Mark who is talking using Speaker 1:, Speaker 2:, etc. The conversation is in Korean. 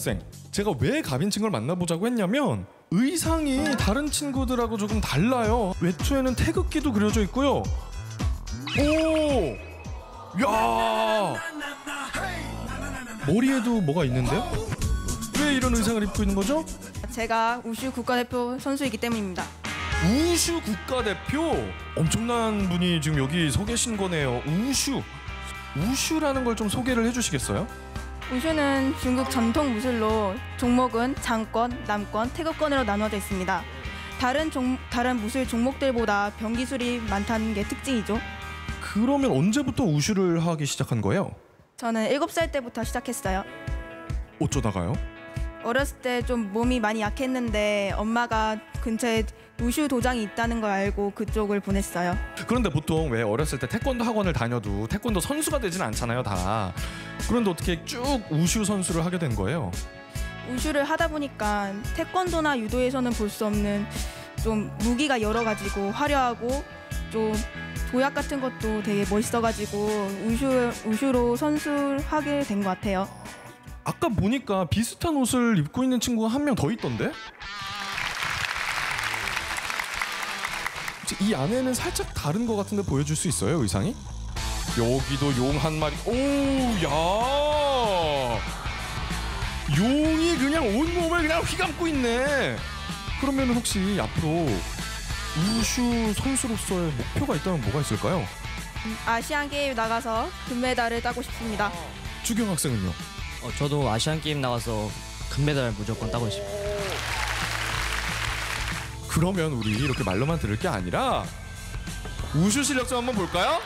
Speaker 1: 학생 제가 왜 가빈층을 만나보자고 했냐면 의상이 다른 친구들하고 조금 달라요 외투에는 태극기도 그려져 있고요 오! 야! 머리에도 뭐가 있는데요? 왜 이런 의상을 입고 있는 거죠?
Speaker 2: 제가 우슈 국가대표 선수이기 때문입니다.
Speaker 1: 우슈 국가대표 엄청난 분이 지금 여기 서 계신 거네요 우슈 우슈라는 걸 좀 소개를 해주시겠어요?
Speaker 2: 우슈는 중국 전통 무술로 종목은 장권, 남권, 태극권으로 나누어져 있습니다. 다른 종, 다른 무술 종목들보다 병기술이 많다는 게 특징이죠.
Speaker 1: 그러면 언제부터 우슈를 하기 시작한 거예요?
Speaker 2: 저는 7살 때부터 시작했어요.
Speaker 1: 어쩌다가요?
Speaker 2: 어렸을 때 좀 몸이 많이 약했는데 엄마가 근처에 우슈 도장이 있다는 걸 알고 그쪽을 보냈어요.
Speaker 1: 그런데 보통 왜 어렸을 때 태권도 학원을 다녀도 태권도 선수가 되진 않잖아요 다 그런데 어떻게 쭉 우슈 선수를 하게 된 거예요?
Speaker 2: 우슈를 하다 보니까 태권도나 유도에서는 볼 수 없는 좀 무기가 여러 가지고 화려하고 좀 도약 같은 것도 되게 멋있어가지고 우슈 우슈로 선수하게 된 것 같아요.
Speaker 1: 아까 보니까 비슷한 옷을 입고 있는 친구가 한 명 더 있던데? 이 안에는 살짝 다른 것 같은데 보여줄 수 있어요 의상이? 여기도 용 한 마리 오야 용이 그냥 온몸을 그냥 휘감고 있네 그러면 혹시 앞으로 우슈 선수로서의 목표가 있다면 뭐가 있을까요?
Speaker 2: 아시안 게임 나가서 금메달을 따고 싶습니다.
Speaker 1: 주경 학생은요?
Speaker 3: 어, 저도 아시안 게임 나가서 금메달 무조건 따고 싶어요.
Speaker 1: 그러면 우리 이렇게 말로만 들을 게 아니라 우슈 실력 좀 한번 볼까요?